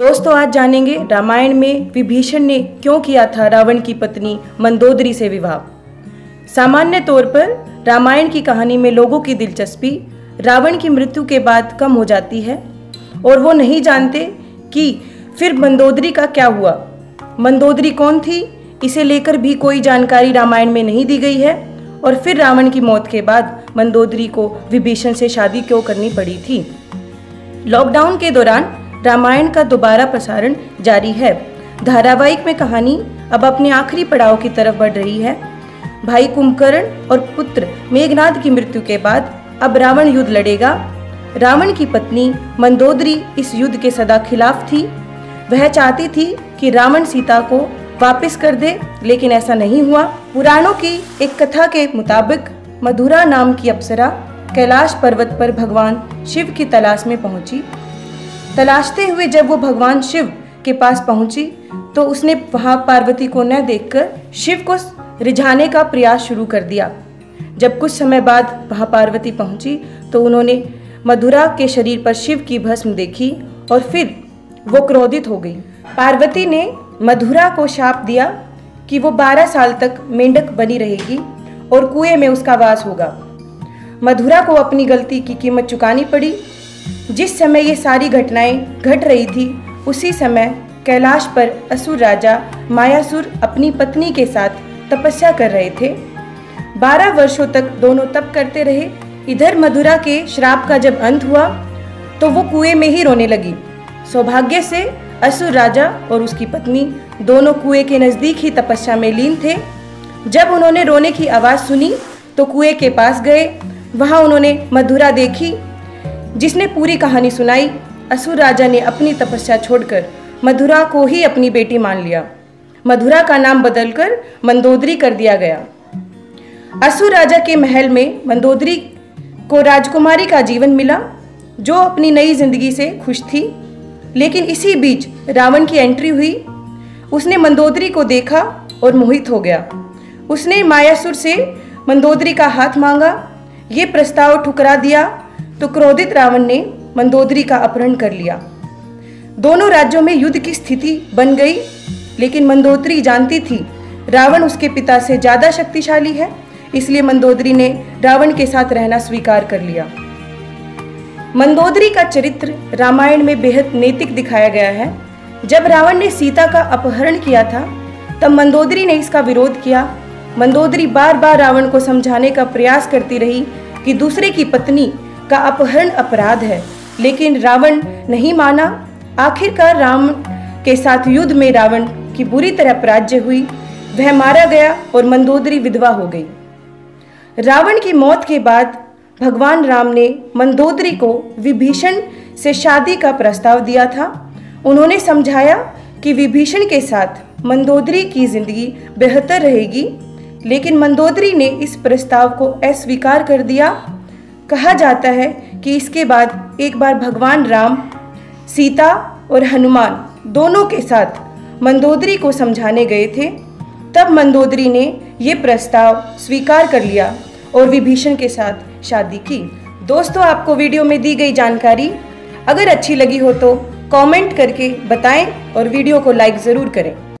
दोस्तों, आज जानेंगे रामायण में विभीषण ने क्यों किया था रावण की पत्नी मंदोदरी से विवाह। सामान्य तौर पर रामायण की कहानी में लोगों की दिलचस्पी रावण की मृत्यु के बाद कम हो जाती है और वो नहीं जानते कि फिर मंदोदरी का क्या हुआ। मंदोदरी कौन थी, इसे लेकर भी कोई जानकारी रामायण में नहीं दी गई है और फिर रावण की मौत के बाद मंदोदरी को विभीषण से शादी क्यों करनी पड़ी थी। लॉकडाउन के दौरान रामायण का दोबारा प्रसारण जारी है। धारावाहिक में कहानी अब अपने आखिरी पड़ाव की तरफ़ बढ़ रही है। भाई कुंभकर्ण और पुत्र मेघनाथ की मृत्यु के बाद अब रावण युद्ध लड़ेगा। रावण की पत्नी मंदोदरी इस युद्ध के सदा खिलाफ थी। वह चाहती थी कि रावण सीता को वापस कर दे, लेकिन ऐसा नहीं हुआ। पुराणों की एक कथा के मुताबिक मधुरा नाम की अप्सरा कैलाश पर्वत पर भगवान शिव की तलाश में पहुँची। तलाशते हुए जब वो भगवान शिव के पास पहुँची तो उसने वहाँ पार्वती को न देखकर शिव को रिझाने का प्रयास शुरू कर दिया। जब कुछ समय बाद वहाँ पार्वती पहुँची तो उन्होंने मधुरा के शरीर पर शिव की भस्म देखी और फिर वो क्रोधित हो गई। पार्वती ने मधुरा को शाप दिया कि वो 12 साल तक मेंढक बनी रहेगी और कुएँ में उसका वास होगा। मधुरा को अपनी गलती की कीमत चुकानी पड़ी जिस समय ये सारी घटनाएँ घट रही थी, उसी समय कैलाश पर असुर राजा मायासुर अपनी पत्नी के साथ तपस्या कर रहे थे। बारह वर्षों तक दोनों तप करते रहे। इधर मधुरा के श्राप का जब अंत हुआ तो वो कुएँ में ही रोने लगी। सौभाग्य से असुर राजा और उसकी पत्नी दोनों कुएँ के नज़दीक ही तपस्या में लीन थे। जब उन्होंने रोने की आवाज़ सुनी तो कुएँ के पास गए। वहाँ उन्होंने मधुरा देखी जिसने पूरी कहानी सुनाई, असुर राजा ने अपनी तपस्या छोड़कर मधुरा को ही अपनी बेटी मान लिया। मधुरा का नाम बदलकर मंदोदरी कर दिया गया। असुर राजा के महल में मंदोदरी को राजकुमारी का जीवन मिला, जो अपनी नई ज़िंदगी से खुश थी। लेकिन इसी बीच रावण की एंट्री हुई। उसने मंदोदरी को देखा और मोहित हो गया। उसने मायासुर से मंदोदरी का हाथ मांगा। ये प्रस्ताव ठुकरा दिया तो क्रोधित रावण ने मंदोदरी का अपहरण कर लिया। दोनों राज्यों में युद्ध की स्थिति बन गई, लेकिन मंदोदरी जानती थी, रावण उसके पिता से ज़्यादा शक्तिशाली है, इसलिए मंदोदरी ने रावण के साथ रहना स्वीकार कर लिया। मंदोदरी का चरित्र रामायण में बेहद नैतिक दिखाया गया है। जब रावण ने सीता का अपहरण किया था, तब मंदोदरी ने इसका विरोध किया। मंदोदरी बार बार रावण को समझाने का प्रयास करती रही कि दूसरे की पत्नी का अपहरण अपराध है। लेकिन रावण नहीं माना। आखिरकार राम के साथ युद्ध में रावण की बुरी तरह पराजय हुई। वह मारा गया और मंदोदरी विधवा हो गई। रावण की मौत के बाद भगवान राम ने मंदोदरी को विभीषण से शादी का प्रस्ताव दिया था। उन्होंने समझाया कि विभीषण के साथ मंदोदरी की ज़िंदगी बेहतर रहेगी। लेकिन मंदोदरी ने इस प्रस्ताव को अस्वीकार कर दिया। कहा जाता है कि इसके बाद एक बार भगवान राम, सीता और हनुमान दोनों के साथ मंदोदरी को समझाने गए थे। तब मंदोदरी ने ये प्रस्ताव स्वीकार कर लिया और विभीषण के साथ शादी की। दोस्तों, आपको वीडियो में दी गई जानकारी अगर अच्छी लगी हो तो कमेंट करके बताएँ और वीडियो को लाइक ज़रूर करें।